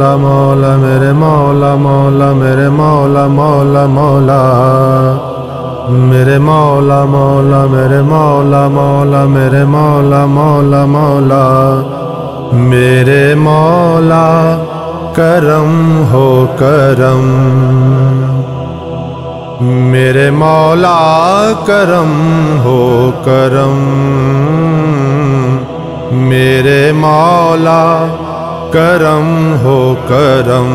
مولا مولا، میرے مولا مولا، میرے مولا مولا مولا. میرے مولا مولا، میرے مولا مولا، میرے مولا مولا مولا. میرے مولا، کرم ہو کرم. میرے مولا، کرم ہو کرم. میرے مولا کرم ہو کرم۔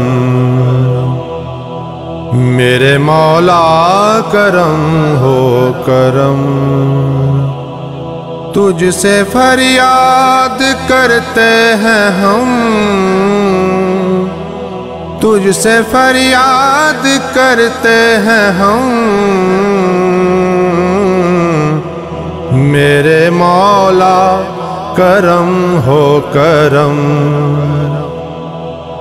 میرے مولا کرم ہو کرم۔ تجھ سے فریاد کرتے ہیں ہم۔ تجھ سے فریاد کرتے ہیں ہم۔ میرے مولا کرم ہو کرم۔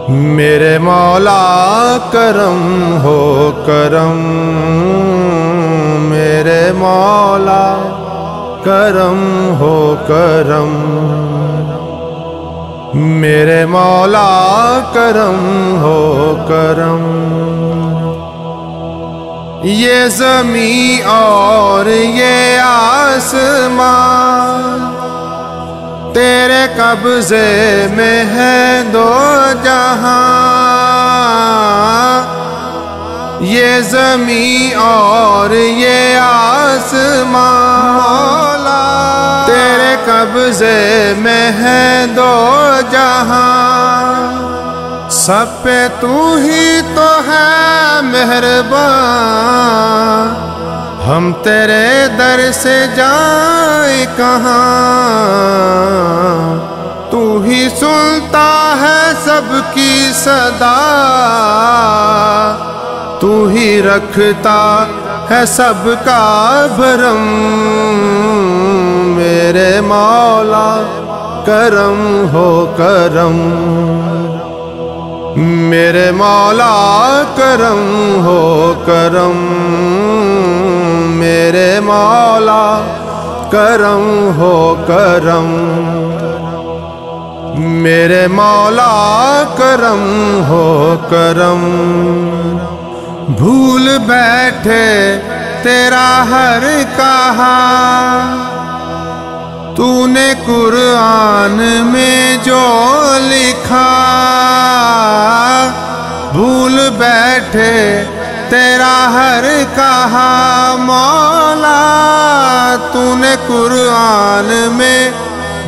میرے مولا کرم ہو کرم، میرے مولا کرم ہو کرم۔ میرے مولا کرم ہو کرم۔ یہ زمین اور یہ آسمان تیرے قبضے میں ہے دو جہاں۔ یہ زمین اور یہ آسمان۔ تیرے قبضے میں ہے دو جہاں۔ سب پہ تو ہی تو ہے مہربان ہم تیرے در سے جائیں کہاں؟ تو ہی سنتا ہے سب کی صدا۔ تو ہی رکھتا ہے سب کا بھرم۔ میرے مولا، کرم ہو کرم۔ میرے مولا، کرم ہو کرم۔ کرم ہو کرم میرے مولا کرم ہو کرم بھول بیٹھے تیرا ہر کہا تو نے قرآن میں جو لکھا بھول بیٹھے تیرا ہر کہا مولا تو نے قرآن میں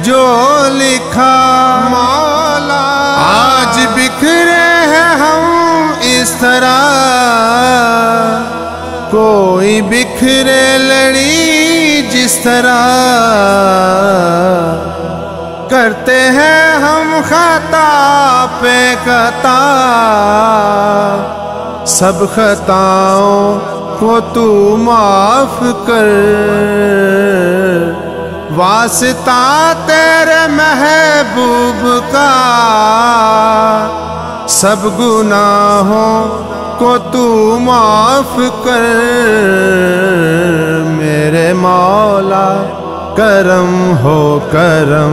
جو لکھا مولا۔ آج بکھرے ہیں ہم اس طرح۔ کوئی بکھرے لڑی جس طرح۔ کرتے ہیں ہم خطا پہ خطا سب خطاؤں کو تو معاف کر۔ واسطہ تیرے محبوب کا۔ سب گناہوں کو تو معاف کر۔ میرے مولا، کرم ہو کرم۔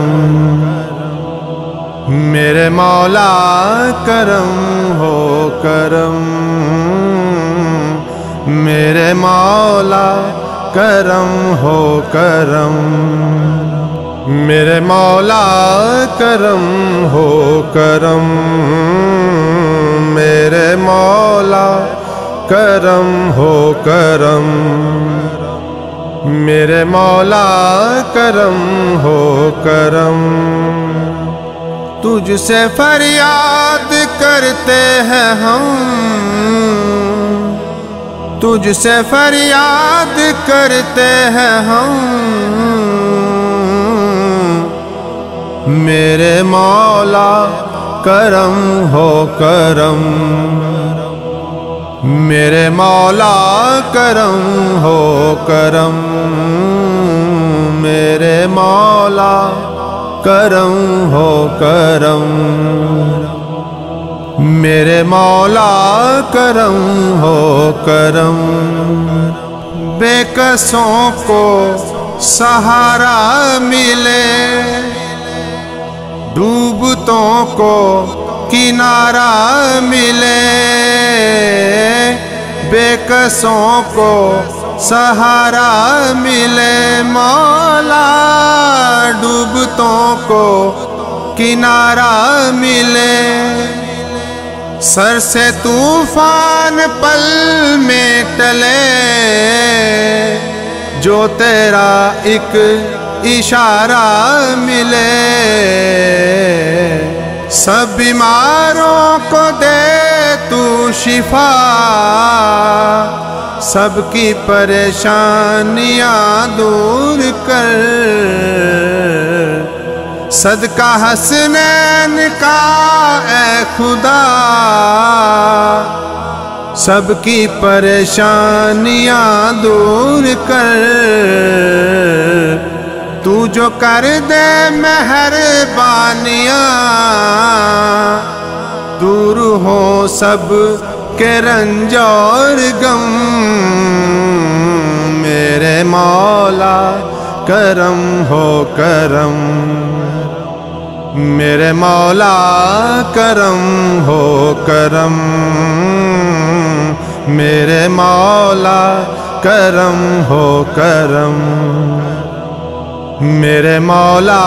میرے مولا، کرم ہو کرم۔ مولا، کرم ہو کرم۔ میرے مولا، کرم ہو کرم۔ میرے مولا، کرم ہو کرم۔ میرے مولا، کرم ہو کرم۔ تجھ سے فریاد کرتے ہیں ہم۔ تجھ سے فریاد کرتے ہیں ہم۔ میرے مولا، کرم ہو کرم۔ میرے مولا، کرم ہو کرم۔ میرے مولا، کرم ہو کرم۔ میرے مولا کرم ہو کرم۔ بے کسوں کو سہارا ملے۔ ڈوبتوں کو کنارہ ملے۔ بے قصوں کو سہارا ملے۔ مولا ڈوبتوں کو کنارہ ملے۔ سر سے طوفان پل میں ٹلے، جو تیرا ایک اشارہ ملے۔ سب بیماروں کو دے تو شفا، سب کی پریشانیاں دور کر۔ صدقہ حسنین کا اے خدا سب کی پریشانیاں دور کر تو جو کر دے مہربانیاں دور ہو سب کے رنج اور غم میرے مولا کرم ہو کرم میرے مولا کرم ہو کرم، میرے مولا کرم ہو کرم، میرے مولا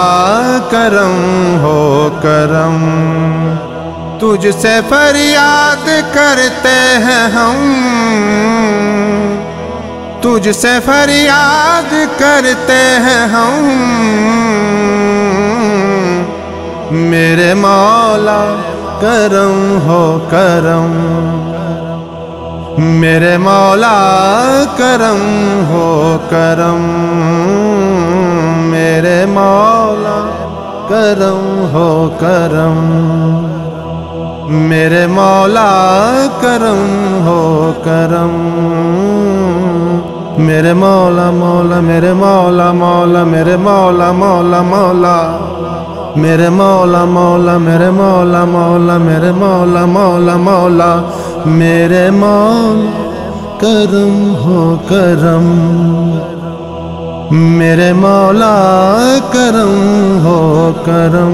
کرم ہو کرم۔ تجھ سے فریاد کرتے ہیں ہم، تجھ سے فریاد کرتے ہیں ہم۔ میرے مولا، کرم ہو کرم۔ میرے مولا، کرم ہو کرم۔ میرے مولا، کرم ہو کرم۔ میرے مولا، کرم ہو کرم۔ میرے مولا مولا، میرے مولا مولا، میرے مولا مولا مولا۔ میرے مولا مولا، میرے مولا مولا، میرے مولا مولا مولا، میرے مولا، کرم ہو کرم۔ میرے مولا، کرم ہو کرم۔